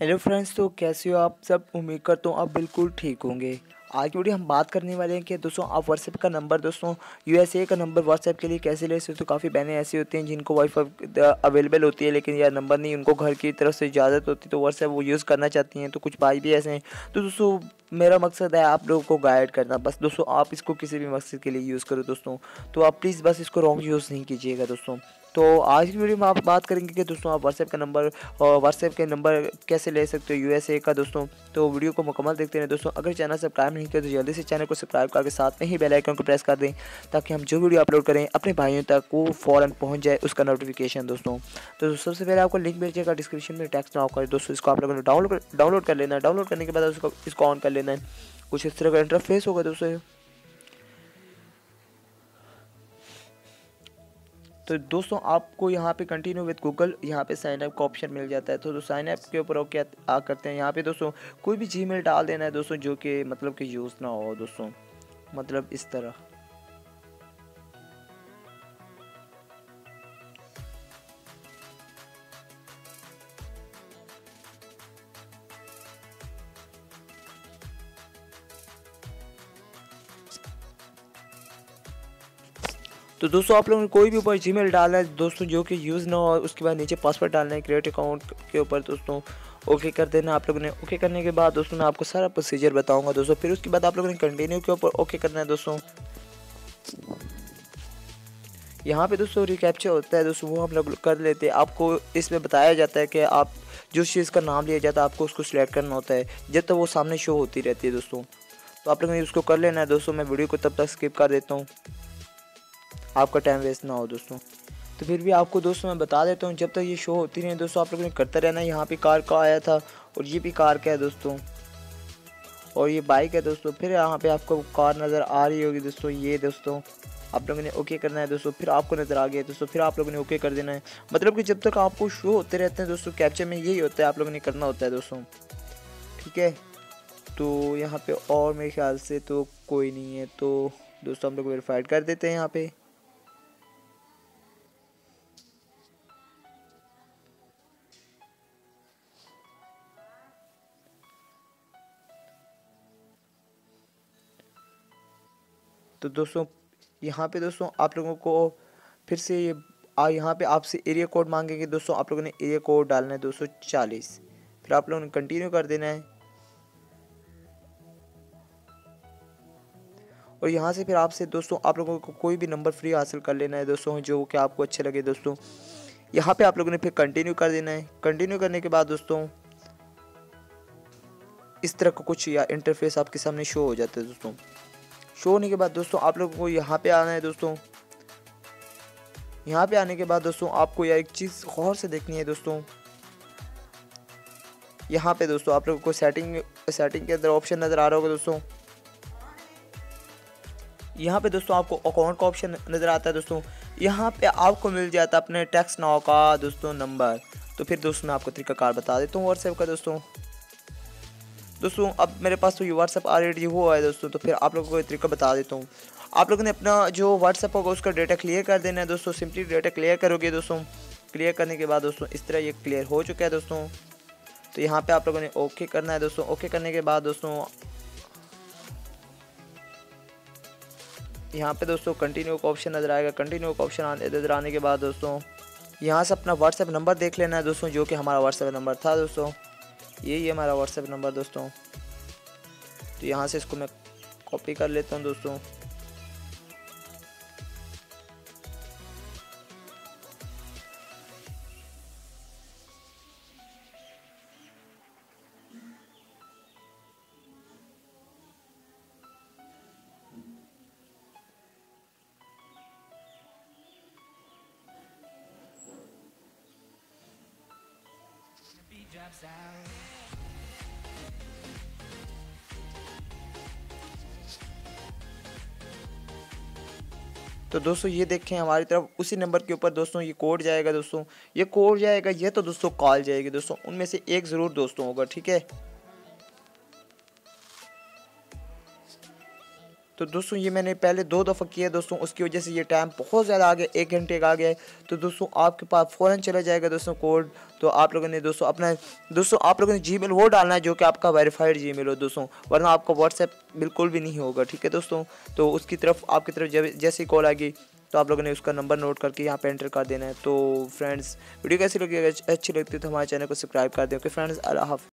Hello friends तो कैसे हो आप? सब उम्मीद करता हूँ आप बिल्कुल ठीक होंगे। आज की वीडियो हम बात करने वाले हैं कि दोस्तों आप व्हाट्सएप का नंबर दोस्तों यूएसए का नंबर व्हाट्सएप के लिए कैसे ले सकते हो? तो काफ़ी बहनें ऐसी होती हैं जिनको वाईफाई अवेलेबल होती है, लेकिन यार नंबर नहीं, उनको घर की तरफ़ से इजाज़त होती है तो व्हाट्सएप वो यूज़ करना चाहती हैं तो कुछ भाई भी ऐसे हैं। तो दोस्तों, मेरा मकसद है आप लोगों को गाइड करना। बस दोस्तों, आप इसको किसी भी मकसद के लिए यूज़ करो दोस्तों। तो आप प्लीज़ बस इसको रॉन्ग यूज़ नहीं कीजिएगा दोस्तों। तो आज की वीडियो में आप बात करेंगे कि दोस्तों आप व्हाट्सएप का नंबर और व्हाट्सएप के नंबर कैसे ले सकते हो यूएसए का दोस्तों। तो वीडियो को मुकम्मल देखते हैं दोस्तों। अगर चैनल सब्सक्राइब नहीं किया तो जल्दी से चैनल को सब्सक्राइब करके साथ में ही बेल आइकन को प्रेस कर दें, ताकि हम जो वीडियो अपलोड करें, अपने भाइयों तक वो फ़ौरन पहुँच जाए उसका नोटिफिकेशन दोस्तों। तो सबसे पहले आपको लिंक मिल जाएगा डिस्क्रिप्शन में टैक्स ना होकर दोस्तों। इसको आप लोगों ने डाउनलोड डाउनलोड कर लेना है। डाउनलोड करने के बाद उसको, इसको ऑन कर लेना है। कुछ इस तरह का इंटरफेस होगा दोस्तों। तो दोस्तों आपको यहाँ पे कंटिन्यू विद गूगल यहाँ पे साइन अप का ऑप्शन मिल जाता है। तो, तो साइन अप के ऊपर ओके आ करते हैं। यहाँ पे दोस्तों कोई भी जी डाल देना है दोस्तों जो कि मतलब कि यूज़ ना हो दोस्तों। मतलब इस तरह। तो दोस्तों, आप लोगों ने कोई भी ऊपर जी डालना है, दोस्तों, जो कि यूज़ ना हो, उसके बाद नीचे पासवर्ड डालना है क्रिएट अकाउंट के ऊपर, दोस्तों ओके कर देना आप लोगों ने। ओके करने के बाद, दोस्तों, मैं आपको सारा प्रोसीजर बताऊँगा, दोस्तों, फिर उसके बाद आप लोगों ने कंटिन्यू के ऊपर ओके करना है, दोस्तों। यहाँ पे, दोस्तों रिकैप्चर होता है, दोस्तों, वो हम लोग कर लेते हैं। आपको इसमें बताया जाता है कि आप जिस चीज़ का नाम लिया जाता है, आपको उसको सिलेक्ट करना होता है। जब तक तो वो सामने शो होती रहती है, दोस्तों। तो आप लोगों ने उसको कर लेना है, दोस्तों, मैं वीडियो को तब तक स्किप कर देता हूँ। आपका टाइम वेस्ट ना हो दोस्तों। तो फिर भी आपको दोस्तों मैं बता देता हूँ, जब तक ये शो होती रही दोस्तों, आप लोगों ने करता रहना, यहाँ पे कार का आया था और ये भी कार का है दोस्तों। और ये बाइक है दोस्तों, फिर यहाँ पे आपको कार नज़र आ रही होगी दोस्तों, ये दोस्तों। आप लोगों ने ओके करना है दोस्तों, फिर आपको नज़र आ गया दोस्तों, फिर आप लोगों ने ओके कर देना है। मतलब कि जब तक आपको शो होते रहते हैं दोस्तों कैप्चर में यही होता है, आप लोगों ने करना होता है दोस्तों। ठीक है? तो यहाँ पे और मेरे ख्याल से तो कोई नहीं है तो दोस्तों हम लोग वेरीफाइड कर देते हैं यहाँ पे। तो दोस्तों, यहाँ पे दोस्तों आप लोगों को फिर से ये आ, यहाँ पे आपसे एरिया कोड मांगेंगे। दोस्तों, आप लोगों ने एरिया कोड डालना है दोस्तों चालीस। फिर आप लोगों ने कंटिन्यू कर देना है। और यहाँ से फिर आपसे दोस्तों, आप लोगों को कोई भी नंबर फ्री हासिल कर लेना है दोस्तों, जो कि आपको अच्छे लगे दोस्तों। यहाँ पे आप लोगों ने फिर कंटिन्यू कर देना है। कंटिन्यू करने के बाद दोस्तों, इस तरह का कुछ या इंटरफेस आपके सामने शो हो जाता है दोस्तों। शो होने के बाद दोस्तों आप लोगों को यहाँ पे आना है दोस्तों। यहाँ पे आने के बाद दोस्तों आपको यह एक चीज़ गौर से देखनी है दोस्तों। यहाँ पे दोस्तों आप लोगों को सेटिंग सेटिंग के अंदर ऑप्शन नज़र आ रहा होगा दोस्तों। यहाँ पे दोस्तों आपको अकाउंट का ऑप्शन नज़र आता है दोस्तों। यहाँ पे आपको मिल जाता है अपने टैक्स नाव का दोस्तों नंबर तो फिर दोस्तों मैं आपको तरीका कार बता देता हूँ व्हाट्सएप का दोस्तों। दोस्तों, अब मेरे पास तो ये व्हाट्सअप ऑलरेडी हुआ है दोस्तों तो फिर आप लोगों को एक तरीका बता देता हूँ। आप लोगों ने अपना जो व्हाट्सअप होगा, उसका डेटा क्लियर कर देना है दोस्तों सिंपली डेटा क्लियर करोगे दोस्तों। क्लियर करने के बाद दोस्तों, इस तरह ये क्लियर हो चुका है दोस्तों। तो यहाँ पे आप लोगों ने ओके करना है दोस्तों। ओके करने के बाद दोस्तों, यहाँ पे दोस्तों कंटिन्यू का ऑप्शन नज़र आएगा। कंटिन्यू का ऑप्शन नज़र आने के बाद दोस्तों, यहाँ से अपना व्हाट्सएप नंबर देख लेना है दोस्तों, जो कि हमारा व्हाट्सएप नंबर था दोस्तों। यही है हमारा व्हाट्सएप नंबर दोस्तों। तो यहाँ से इसको मैं कॉपी कर लेता हूँ दोस्तों। Out. तो दोस्तों, ये देखें हमारी तरफ़, उसी नंबर के ऊपर दोस्तों ये कोड जाएगा दोस्तों। ये कोड जाएगा, ये तो दोस्तों कॉल जाएगी दोस्तों। उनमें से एक ज़रूर दोस्तों होगा, ठीक है? तो दोस्तों, ये मैंने पहले दो दफ़ा किया दोस्तों, उसकी वजह से ये टाइम बहुत ज़्यादा आ गया एक घंटे का आ गया है। तो दोस्तों, आपके पास फ़ौरन चला जाएगा दोस्तों कोड तो आप लोगों ने दोस्तों अपना, दोस्तों, आप लोगों ने जी वो डालना है जो कि आपका वेरीफाइड जी हो दोस्तों, वरना आपका व्हाट्सएप बिल्कुल भी नहीं होगा, ठीक है दोस्तों? तो उसकी तरफ़, आपकी तरफ़ जैसे ही कॉल आएगी तो आप लोगों ने उसका नंबर नोट करके यहाँ पे एंटर कर देना है। तो फ्रेंड्स वीडियो कैसी लगी? अगर अच्छी लगती है तो हमारे चैनल को सब्सक्राइब कर दें। ओके फ्रेंड्स अल्लाह हाफ़